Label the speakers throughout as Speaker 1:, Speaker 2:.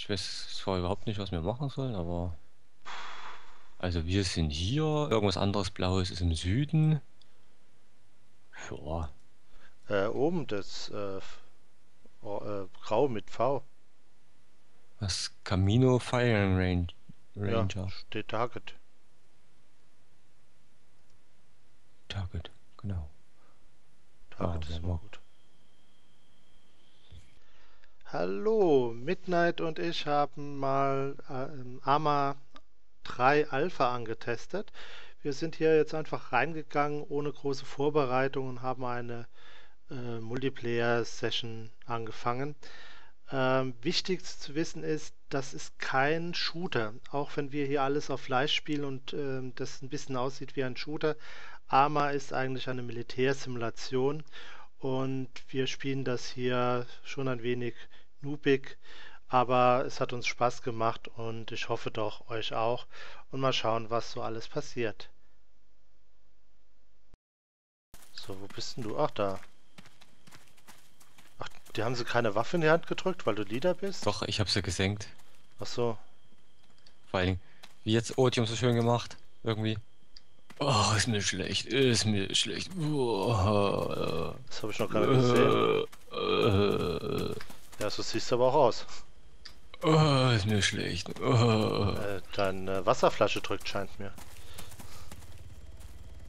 Speaker 1: Ich weiß zwar überhaupt nicht, was wir machen sollen, aber... Also wir sind hier, irgendwas anderes Blaues ist im Süden. Ja,
Speaker 2: Äh, oben das äh, oh, äh, Grau mit V.
Speaker 1: was Camino Firing Range
Speaker 2: Ja,
Speaker 1: Ranger.
Speaker 2: steht Target.
Speaker 1: Target, genau.
Speaker 2: Target
Speaker 1: Ah,
Speaker 2: ist
Speaker 1: ja,
Speaker 2: immer
Speaker 1: ja.
Speaker 2: gut. Hallo, Midnight und ich haben mal äh, AMA 3 Alpha angetestet. Wir sind hier jetzt einfach reingegangen ohne große Vorbereitung und haben eine äh, Multiplayer-Session angefangen. Ähm, wichtig zu wissen ist, das ist kein Shooter. Auch wenn wir hier alles auf Fleisch spielen und ähm, das ein bisschen aussieht wie ein Shooter. AMA ist eigentlich eine Militärsimulation und wir spielen das hier schon ein wenig noobig, aber es hat uns Spaß gemacht und ich hoffe doch euch auch. Und mal schauen, was so alles passiert. So, wo bist denn du? Ach, da. Ach, die haben sie keine Waffe in die Hand gedrückt, weil du Leader bist?
Speaker 1: Doch, ich habe sie gesenkt.
Speaker 2: Ach so.
Speaker 1: Vor allen Dingen, wie jetzt Odium so schön gemacht. Irgendwie. Oh, ist mir schlecht, ist mir schlecht. Oh,
Speaker 2: Das habe ich noch gar nicht gesehen. Ja, so siehst du aber auch aus.
Speaker 1: oh, ist mir schlecht. Oh.
Speaker 2: Äh, deine Wasserflasche drückt, scheint mir.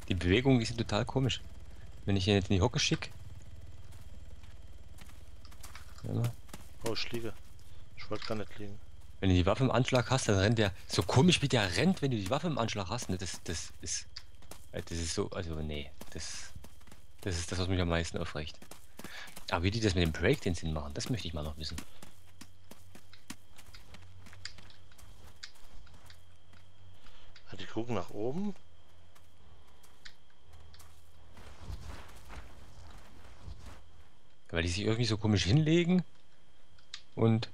Speaker 1: Die Bewegung ist total komisch. Wenn ich ihn jetzt in die Hocke schicke.
Speaker 2: Oh, ich liege. Ich wollte gar nicht liegen.
Speaker 1: wenn du die Waffe im Anschlag hast, dann rennt der so komisch wie der rennt, wenn du die Waffe im Anschlag hast. Ne? Das, das ist. äh, Das ist so. Also, nee. Das, das ist das, was mich am meisten aufregt. Aber wie die das mit dem Breakdance machen, das möchte ich mal noch wissen.
Speaker 2: Die gucken nach oben.
Speaker 1: Weil die sich irgendwie so komisch hinlegen und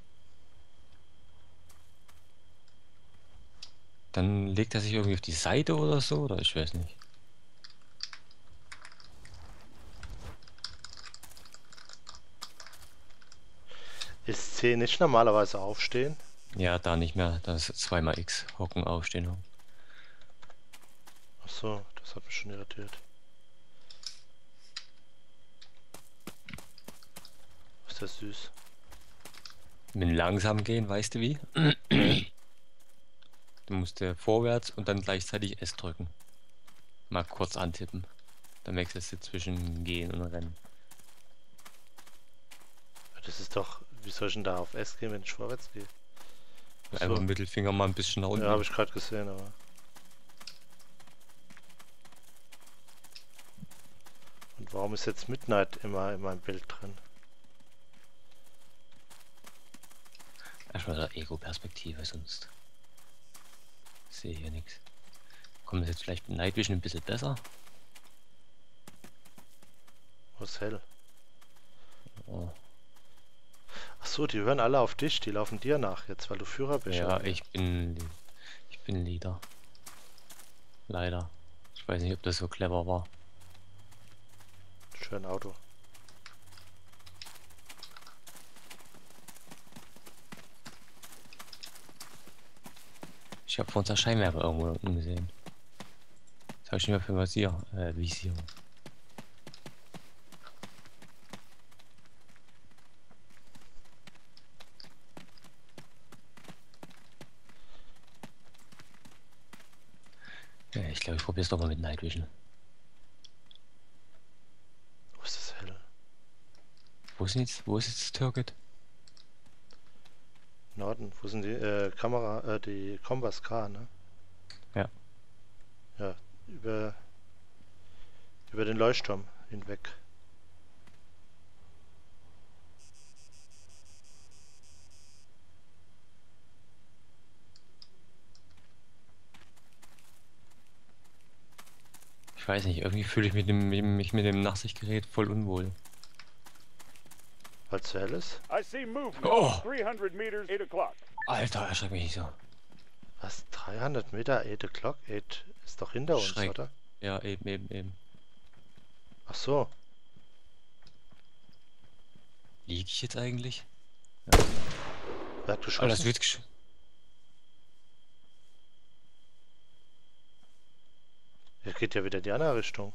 Speaker 1: dann legt er sich irgendwie auf die Seite oder so, oder ich weiß nicht.
Speaker 2: Ist C nicht normalerweise aufstehen?
Speaker 1: Ja, da nicht mehr. Das ist zweimal X. Hocken, aufstehen. hocken.
Speaker 2: Ach so, das hat mich schon irritiert. Ist das süß.
Speaker 1: Mit langsam gehen, weißt du wie? Du musst äh, vorwärts und dann gleichzeitig S drücken. Mal kurz antippen. Dann wechselst du zwischen Gehen und Rennen.
Speaker 2: Das ist doch, wie soll ich denn da auf S gehen, wenn ich vorwärts gehe? Ach
Speaker 1: Einfach. Mittelfinger mal ein bisschen nach unten.
Speaker 2: Ja, habe ich gerade gesehen, aber. Und warum ist jetzt Midnight immer in meinem Bild drin?
Speaker 1: Erstmal der Ego-Perspektive, sonst sehe ich hier nichts. Kommt das jetzt vielleicht mit Night Vision ein bisschen besser?
Speaker 2: Ist hell?
Speaker 1: Oh,
Speaker 2: Ach so, die hören alle auf dich, die laufen dir nach jetzt, weil du Führer bist.
Speaker 1: ja, ich bin ich bin Leader. Leider. Ich weiß nicht, ob das so clever war.
Speaker 2: Schön Auto.
Speaker 1: Ich habe vor unserer Scheinwerfer irgendwo unten gesehen. Das habe ich nicht mehr für Visier. Äh, Visier. Es doch mal mit Night Vision.
Speaker 2: Wo ist das hell?
Speaker 1: Wo ist jetzt, wo ist jetzt das Target?
Speaker 2: Norden, wo sind die äh, Kamera, äh, die Kompass K, ne?
Speaker 1: Ja.
Speaker 2: Ja, über über den Leuchtturm hinweg.
Speaker 1: Ich weiß nicht, irgendwie fühle ich mit dem, mit dem- mich mit dem Nachsichtgerät voll unwohl.
Speaker 2: Weil es so hell ist?
Speaker 3: I see movement.
Speaker 1: Oh.
Speaker 3: 300 meters, 8 o'clock.
Speaker 1: Alter, erschreck mich nicht so.
Speaker 2: Was? 300 Meter? 8 o'clock? 8 ist doch hinter uns,
Speaker 1: Schreck.
Speaker 2: oder?
Speaker 1: Ja, eben, eben, eben.
Speaker 2: Ach so.
Speaker 1: Liege ich jetzt eigentlich?
Speaker 2: Wer hat
Speaker 1: Oh, das
Speaker 2: geschossen?
Speaker 1: wird gesch
Speaker 2: Er geht ja wieder in die andere Richtung.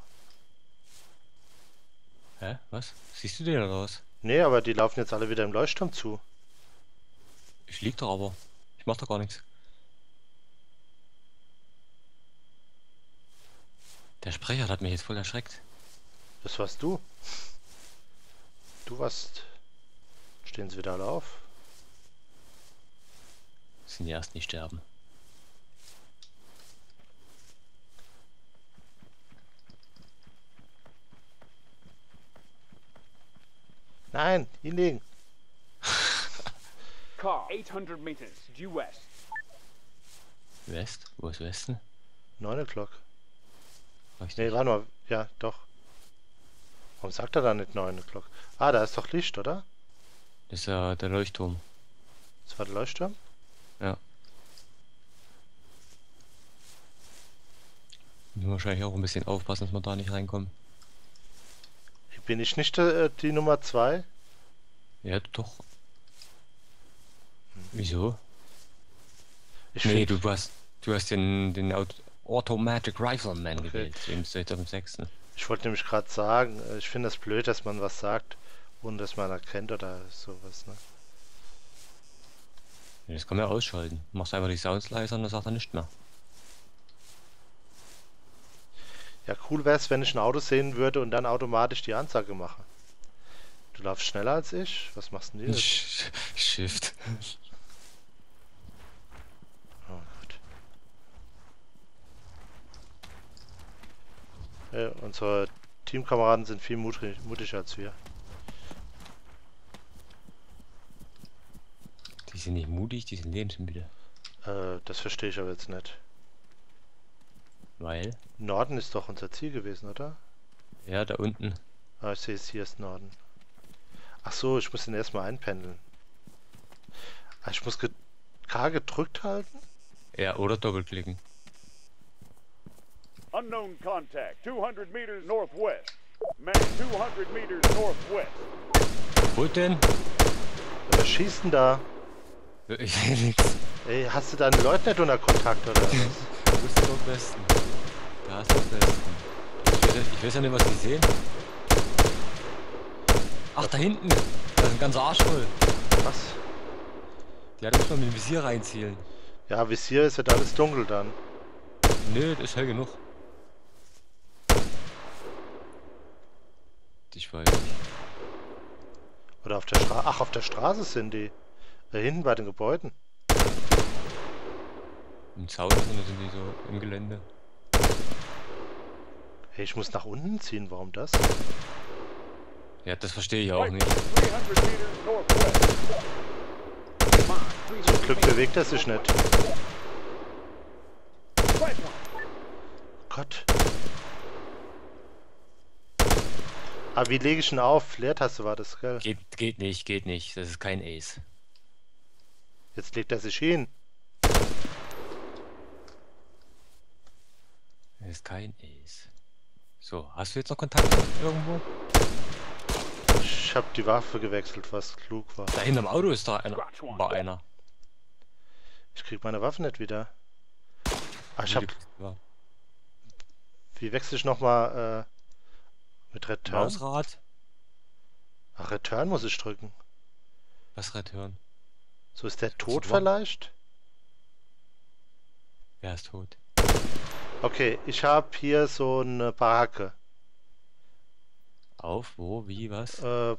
Speaker 1: Hä? Was? Siehst du den oder was?
Speaker 2: Nee, aber die laufen jetzt alle wieder im Leuchtturm zu.
Speaker 1: Ich lieg doch aber. Ich mach doch gar nichts. Der Sprecher hat mich jetzt voll erschreckt.
Speaker 2: Das warst du. Du warst. Stehen sie wieder alle auf?
Speaker 1: Sind die erst nicht sterben.
Speaker 2: Nein, ihn liegen.
Speaker 3: Car, 800 meters due west.
Speaker 1: West? Wo ist Westen?
Speaker 2: 9 O'clock.
Speaker 1: Nicht.
Speaker 2: warte mal. Ja, doch. Warum sagt er da nicht 9 O'clock? Ah, da ist doch Licht, oder?
Speaker 1: Das ist ja der Leuchtturm.
Speaker 2: Das war der Leuchtturm?
Speaker 1: Ja. Müssen wir wahrscheinlich auch ein bisschen aufpassen, dass wir da nicht reinkommen.
Speaker 2: Bin ich nicht äh, die Nummer 2?
Speaker 1: Ja, doch. Wieso?
Speaker 2: Ich
Speaker 1: nee, du hast, du hast den, den Aut Automatic Rifleman
Speaker 2: Okay.
Speaker 1: gewählt, im 2006.
Speaker 2: Ich wollte nämlich gerade sagen, äh, ich finde das blöd, dass man was sagt, ohne dass man erkennt oder sowas. Ne?
Speaker 1: Das kann man ja ausschalten. Machst einfach die Sounds leiser und dann sagt er nicht mehr.
Speaker 2: Ja, cool wäre es, wenn ich ein Auto sehen würde und dann automatisch die Ansage mache. Du laufst schneller als ich? Was machst denn du jetzt?
Speaker 1: Shift.
Speaker 2: Oh Gott. Äh, unsere Teamkameraden sind viel mutig, mutiger als wir.
Speaker 1: Die sind nicht mutig, die sind lebensmüde.
Speaker 2: Äh, das verstehe ich aber jetzt nicht.
Speaker 1: Weil,
Speaker 2: Norden ist doch unser Ziel gewesen, oder?
Speaker 1: ja, da unten.
Speaker 2: Ah, ich sehe es, hier ist Norden. Ach so, ich muss den erstmal einpendeln. Ah, ich muss ge K gedrückt halten?
Speaker 1: Ja, oder doppelklicken.
Speaker 3: Unknown contact, 200 meters northwest. Man, 200 meters northwest.
Speaker 1: Wo denn?
Speaker 2: Wer schießt denn da?
Speaker 1: Ich sehe nichts.
Speaker 2: Ey, hast du deine Leute nicht unter Kontakt oder was?
Speaker 1: Wo ist der Nordwesten? Da ist Nordwesten. Ich weiß, ja nicht, was die sehen. Ach, da hinten. Da ist ein ganzer Arsch voll.
Speaker 2: was?
Speaker 1: Die hat nicht mal mit dem Visier reinzielen.
Speaker 2: Ja, Visier ist wird alles dunkel dann.
Speaker 1: Nö, das ist hell genug. Ich weiß nicht.
Speaker 2: Oder auf der Straße. Ach, auf der Straße sind die. Da hinten bei den Gebäuden.
Speaker 1: Im Zaun sind die so im Gelände.
Speaker 2: Hey, ich muss nach unten ziehen. Warum das?
Speaker 1: Ja, das verstehe ich auch nicht.
Speaker 3: 300 meters northwest. Come on,
Speaker 2: Zum Glück bewegt er sich nicht. Gott. Ah, wie lege ich ihn auf? Leertaste war das, gell?
Speaker 1: Geht, geht nicht, geht nicht. Das ist kein Ace.
Speaker 2: Jetzt legt er sich hin.
Speaker 1: Das ist kein Ace. So, hast du jetzt noch Kontakt irgendwo?
Speaker 2: Ich habe die Waffe gewechselt, was klug war.
Speaker 1: Da hinterm Auto ist da einer. War einer.
Speaker 2: Ich krieg meine Waffe nicht wieder. Ah, ich hab. Wie wechsle ich nochmal äh, mit Return?
Speaker 1: Mausrad?
Speaker 2: Ach, Return muss ich drücken.
Speaker 1: Was Return?
Speaker 2: So ist der tot vielleicht?
Speaker 1: Wer ist tot?
Speaker 2: Okay, ich habe hier so eine Baracke.
Speaker 1: Auf, wo, wie, was?
Speaker 2: Äh,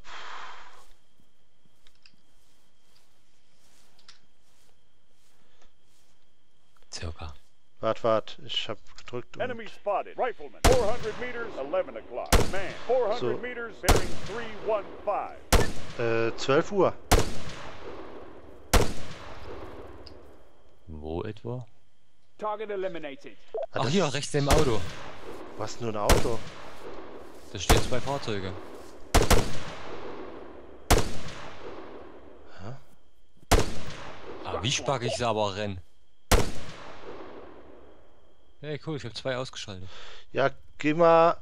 Speaker 1: Circa.
Speaker 2: wart, wart, ich habe gedrückt. Und
Speaker 3: Enemy spotted. Rifleman, 400 meters, 11 o'clock. Man, 400
Speaker 2: So.
Speaker 3: meters, bearing 315.
Speaker 2: äh, 12 Uhr.
Speaker 1: Wo etwa? Ach
Speaker 2: das-
Speaker 1: hier, rechts neben dem Auto.
Speaker 2: Was nur ein Auto?
Speaker 1: Da stehen zwei Fahrzeuge. Ah, wie spack ich aber renn. Hey, cool, ich habe zwei ausgeschaltet.
Speaker 2: Ja, geh mal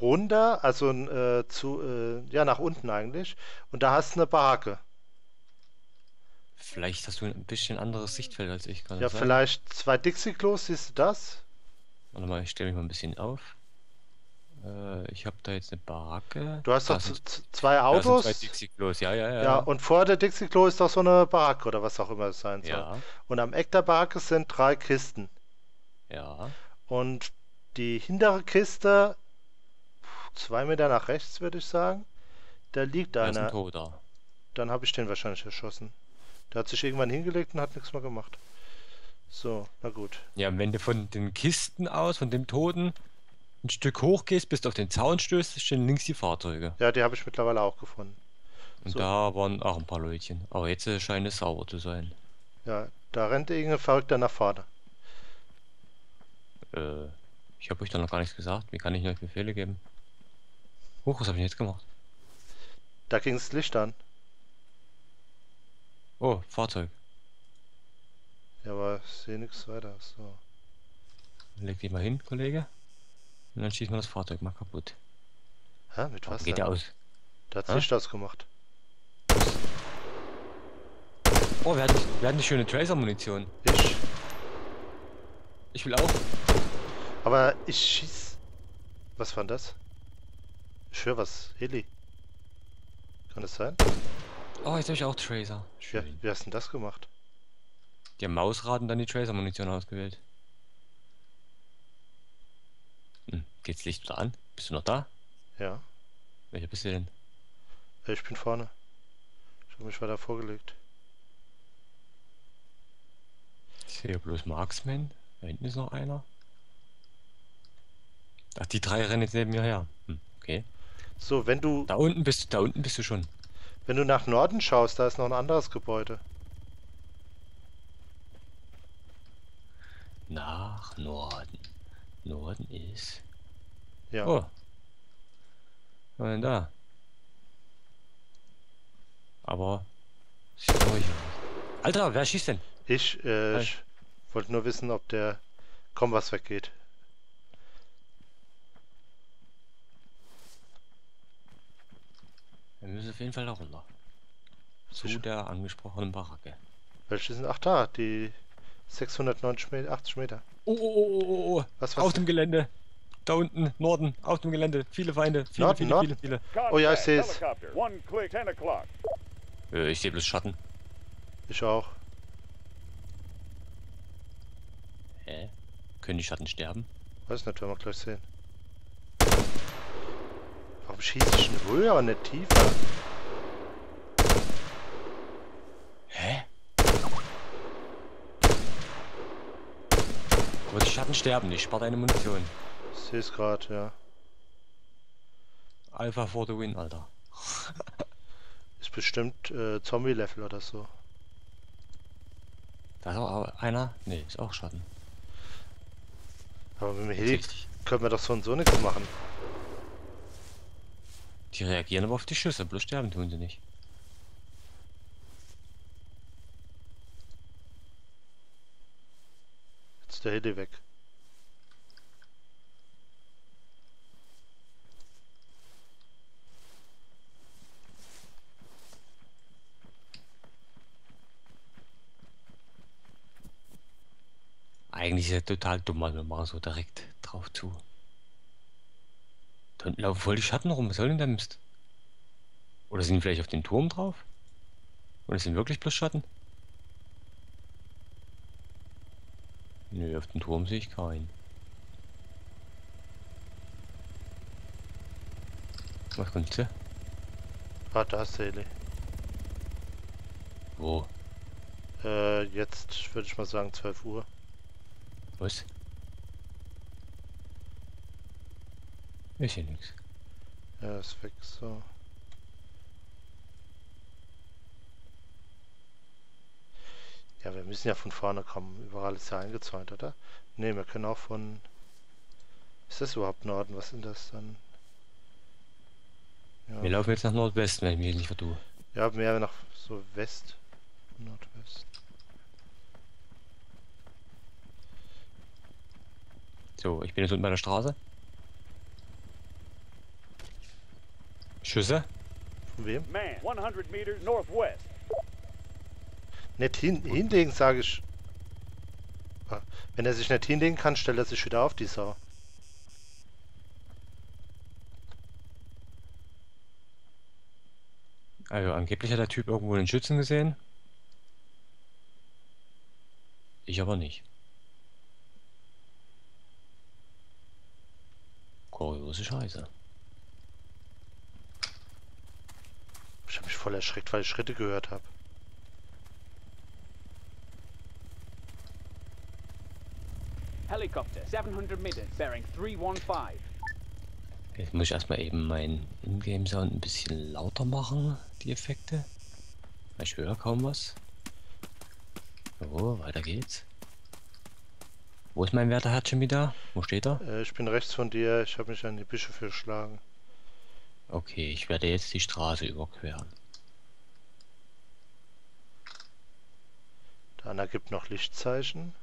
Speaker 2: runter, also äh, zu, äh, ja, nach unten eigentlich. Und da hast du eine Baracke.
Speaker 1: Vielleicht hast du ein bisschen anderes Sichtfeld als ich. Kann
Speaker 2: Ja,
Speaker 1: das sein?
Speaker 2: vielleicht zwei Dixie-Klos, siehst du das?
Speaker 1: Warte mal, ich stelle mich mal ein bisschen auf. Äh, ich habe da jetzt eine Baracke.
Speaker 2: Du hast
Speaker 1: Da
Speaker 2: doch
Speaker 1: sind-
Speaker 2: zwei Autos.
Speaker 1: zwei Dixie-Klos. Ja, ja, ja.
Speaker 2: Ja, und vor der Dixie-Klo ist doch so eine Baracke oder was auch immer es sein soll.
Speaker 1: ja,
Speaker 2: Und am Eck der Baracke sind drei Kisten.
Speaker 1: ja.
Speaker 2: Und die hintere Kiste, zwei Meter nach rechts, würde ich sagen, da liegt
Speaker 1: Da ist ein
Speaker 2: einer.
Speaker 1: Toter.
Speaker 2: Dann habe ich den wahrscheinlich erschossen. Der hat sich irgendwann hingelegt und hat nichts mehr gemacht. So, na gut.
Speaker 1: Ja, wenn du von den Kisten aus, von dem Toten, ein Stück hoch gehst, bis du auf den Zaun stößt, stehen links die Fahrzeuge.
Speaker 2: Ja, die habe ich mittlerweile auch gefunden.
Speaker 1: Und
Speaker 2: So.
Speaker 1: da waren auch ein paar Leutchen. Aber jetzt scheint es sauber zu sein.
Speaker 2: Ja, da rennt irgendein Verrückter nach vorne.
Speaker 1: Äh, ich habe euch da noch gar nichts gesagt. Wie kann ich euch Befehle geben? Huch, was habe ich jetzt gemacht?
Speaker 2: Da ging das Licht an.
Speaker 1: Oh, Fahrzeug.
Speaker 2: Ja, aber ich sehe nichts weiter. So.
Speaker 1: Leg die mal hin, Kollege. Und dann schießen wir das Fahrzeug mal kaputt.
Speaker 2: Hä, mit was
Speaker 1: Geht
Speaker 2: denn?
Speaker 1: der aus?
Speaker 2: Da hat
Speaker 1: Hä?
Speaker 2: Licht ausgemacht.
Speaker 1: Oh, wir hatten, wir hatten eine schöne Tracer-Munition.
Speaker 2: Ich.
Speaker 1: Ich will auch.
Speaker 2: Aber ich schieß. Was war das? Ich höre was. Heli. Kann das sein?
Speaker 1: Oh, jetzt habe ich auch Tracer. Schön.
Speaker 2: wie hast denn das gemacht?
Speaker 1: Die haben Mausrad und dann die Tracer-Munition ausgewählt. Hm, geht's Licht wieder an? Bist du noch da?
Speaker 2: Ja,
Speaker 1: Welcher bist du denn?
Speaker 2: äh, ich bin vorne. Ich habe mich weiter vorgelegt.
Speaker 1: Ich sehe bloß Marksman. Da hinten ist noch einer. Ach, die drei rennen jetzt neben mir her. Hm, okay.
Speaker 2: So, wenn du,
Speaker 1: Da unten bist du, da unten bist du schon.
Speaker 2: Wenn du nach Norden schaust, da ist noch ein anderes Gebäude.
Speaker 1: Nach Norden. Norden ist.
Speaker 2: Ja.
Speaker 1: Oh. Was war denn da? Aber. Alter, wer schießt denn?
Speaker 2: Ich, äh, ich wollte nur wissen, ob der Kompass weggeht.
Speaker 1: Wir müssen auf jeden Fall da runter. Zu
Speaker 2: Sicher.
Speaker 1: der angesprochenen Baracke.
Speaker 2: Welche sind? Ach da, die 690 Meter, 80 Meter.
Speaker 1: Oh, oh, oh, oh, oh.
Speaker 2: Was, was?
Speaker 1: Auf dem Gelände. Da unten, Norden, auf dem Gelände. Viele Feinde. Viele,
Speaker 2: Norden,
Speaker 1: viele,
Speaker 2: Norden?
Speaker 1: viele, viele.
Speaker 2: Oh ja, ich sehe es.
Speaker 3: Helicopter. One click, 10 o'clock.
Speaker 1: Äh, ich sehe bloß Schatten.
Speaker 2: Ich auch.
Speaker 1: Hä? Können die Schatten sterben?
Speaker 2: Weiß nicht, werden wir gleich sehen. Warum schieße ich denn höher und nicht tiefer?
Speaker 1: Hä? Aber die Schatten sterben nicht. Spar deine Munition.
Speaker 2: Ich sehe es gerade, ja.
Speaker 1: Alpha for the win, Alter.
Speaker 2: Ist bestimmt äh, Zombie-Level oder so.
Speaker 1: Da ist auch einer. Nee, ist auch Schatten.
Speaker 2: Aber mit dem Heli können wir doch so und so nichts machen.
Speaker 1: Die reagieren aber auf die Schüsse, bloß sterben tun sie nicht.
Speaker 2: Jetzt ist der Heli weg.
Speaker 1: Eigentlich ist er total dumm, wir machen so direkt drauf zu. Da unten laufen voll die Schatten rum, was soll denn der Mist? Oder sind die vielleicht auf den Turm drauf? Oder sind wirklich bloß Schatten? Nö, auf dem Turm sehe ich keinen. Was kommt hier?
Speaker 2: Ah, Heli.
Speaker 1: Wo?
Speaker 2: Äh, jetzt würde ich mal sagen 12 Uhr.
Speaker 1: Was? Ich sehe nichts.
Speaker 2: Ja, ist weg, so. Ja, wir müssen ja von vorne kommen. Überall ist ja eingezäunt, oder? Ne, wir können auch von... Ist das überhaupt Norden? Was sind das dann?
Speaker 1: Wir
Speaker 2: Ja,
Speaker 1: laufen jetzt nach Nordwesten, wenn ich mich nicht vertue.
Speaker 2: ja mehr nach so West. Nordwest.
Speaker 1: So, ich bin jetzt unten bei der Straße. Schüsse?
Speaker 2: Von wem?
Speaker 3: Man, 100 meters northwest.
Speaker 2: Nicht hin, hinlegen, sage ich. Ah, Wenn er sich nicht hinlegen kann, stellt er sich wieder auf, die Sau.
Speaker 1: Also angeblich hat der Typ irgendwo einen Schützen gesehen. Ich aber nicht. Kuriose Scheiße.
Speaker 2: Ich habe mich voll erschreckt, weil ich Schritte gehört habe.
Speaker 4: Helicopter, 700 meters, bearing 315.
Speaker 1: Jetzt muss ich erstmal eben meinen Ingame-Sound ein bisschen lauter machen, die Effekte. Weil Ich höre kaum was. So, weiter geht's. Wo ist mein werter Herr Jimmy da? Wo steht er?
Speaker 2: Äh, ich bin rechts von dir, ich habe mich an die Büsche verschlagen.
Speaker 1: Okay, ich werde jetzt die Straße überqueren.
Speaker 2: Der Anna gibt noch Lichtzeichen.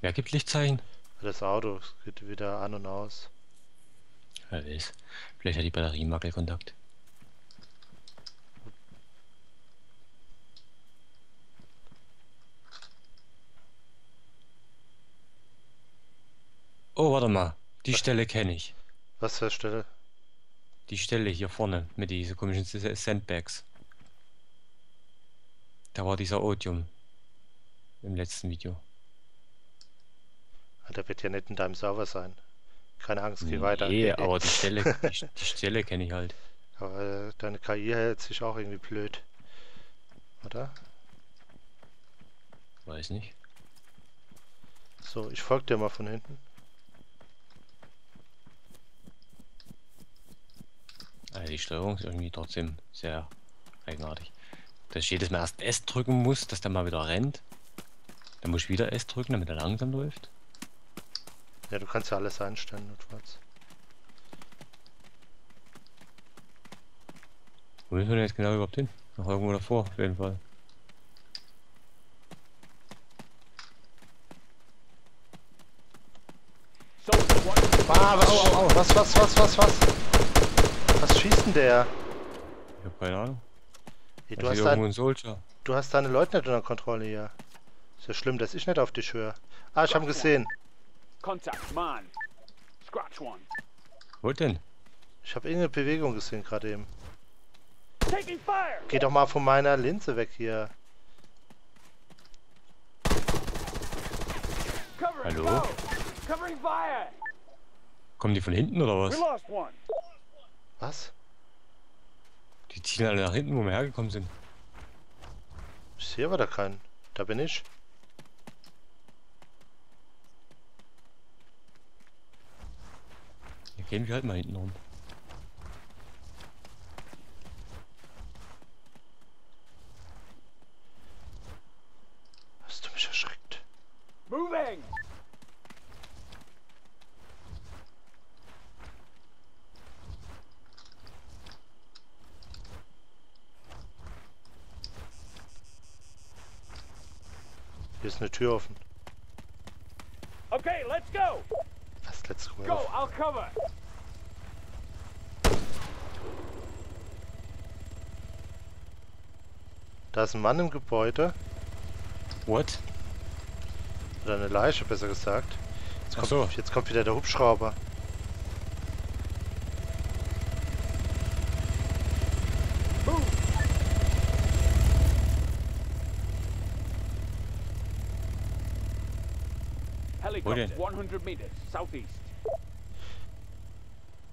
Speaker 1: Wer gibt Lichtzeichen?
Speaker 2: Das Auto es geht wieder an und aus.
Speaker 1: Weiß. Vielleicht hat die Batterie Wackelkontakt. Oh, warte mal. Die Stelle kenne ich.
Speaker 2: Was für Stelle?
Speaker 1: Die Stelle hier vorne mit diesen komischen Sandbags. Da war dieser Odium. Im letzten Video.
Speaker 2: Ah, Der wird ja nicht in deinem Server sein. Keine Angst, geh weiter.
Speaker 1: Nee, aber die Stelle, die, die Stelle kenne ich halt.
Speaker 2: Aber äh, deine KI hält sich auch irgendwie blöd. Oder?
Speaker 1: Weiß nicht.
Speaker 2: So, ich folge dir mal von hinten.
Speaker 1: Also die Steuerung ist irgendwie trotzdem sehr eigenartig. Dass ich jedes Mal erst S drücken muss, dass der mal wieder rennt. Dann muss ich wieder S drücken, damit er langsam läuft.
Speaker 2: Ja, du kannst ja alles einstellen, notfalls.
Speaker 1: Wo müssen wir denn jetzt genau überhaupt hin? Noch irgendwo davor, auf jeden Fall.
Speaker 4: Soldier 1
Speaker 2: Ah, was, was, was, was, was, was? Was schießt denn der?
Speaker 1: Ich habe keine Ahnung.
Speaker 2: Hey, du, hast
Speaker 1: Soldier.
Speaker 2: du hast deine Leute nicht unter Kontrolle hier. Ist ja schlimm, dass ich nicht auf dich höre. Ah, ich habe ihn gesehen.
Speaker 4: Contact, man. Scratch one.
Speaker 1: Wo denn?
Speaker 2: Ich habe irgendeine Bewegung gesehen gerade eben.
Speaker 3: Taking fire!
Speaker 2: Geh doch mal von meiner Linse weg hier.
Speaker 4: Covering
Speaker 1: Hallo?
Speaker 4: foe. Covering fire.
Speaker 1: Kommen die von hinten oder was?
Speaker 2: Was?
Speaker 1: Die ziehen alle nach hinten, wo wir hergekommen sind.
Speaker 2: Ich sehe aber da keinen. Da bin ich.
Speaker 1: Hier gehen wir halt mal hinten rum.
Speaker 2: Hast du mich erschreckt?
Speaker 4: Moving.
Speaker 2: Hier ist eine Tür offen.
Speaker 3: Okay, let's go!
Speaker 2: Was, let's go.
Speaker 4: Go, I'll cover.
Speaker 2: Da ist ein Mann im Gebäude.
Speaker 1: What?
Speaker 2: Oder eine Leiche, besser gesagt. Jetzt kommt,
Speaker 1: so.
Speaker 2: jetzt kommt wieder der Hubschrauber.
Speaker 4: Helicopter,
Speaker 1: denn?
Speaker 4: 100 meters, southeast.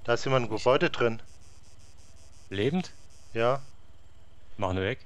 Speaker 2: Da ist jemand im Gebäude drin.
Speaker 1: Lebend?
Speaker 2: Ja.
Speaker 1: Machen wir weg.